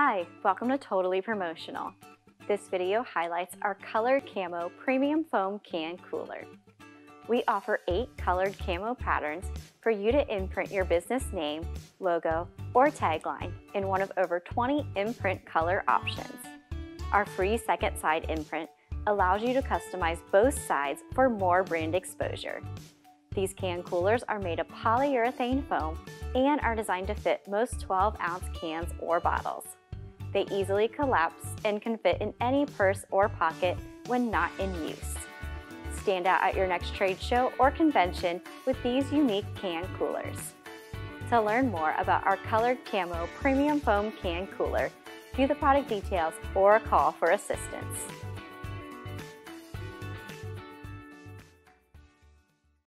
Hi, welcome to Totally Promotional. This video highlights our colored camo premium foam can cooler. We offer eight colored camo patterns for you to imprint your business name, logo, or tagline in one of over 20 imprint color options. Our free second side imprint allows you to customize both sides for more brand exposure. These can coolers are made of polyurethane foam and are designed to fit most 12 ounce cans or bottles. They easily collapse and can fit in any purse or pocket when not in use. Stand out at your next trade show or convention with these unique can coolers. To learn more about our colored camo premium foam can cooler, view the product details or call for assistance.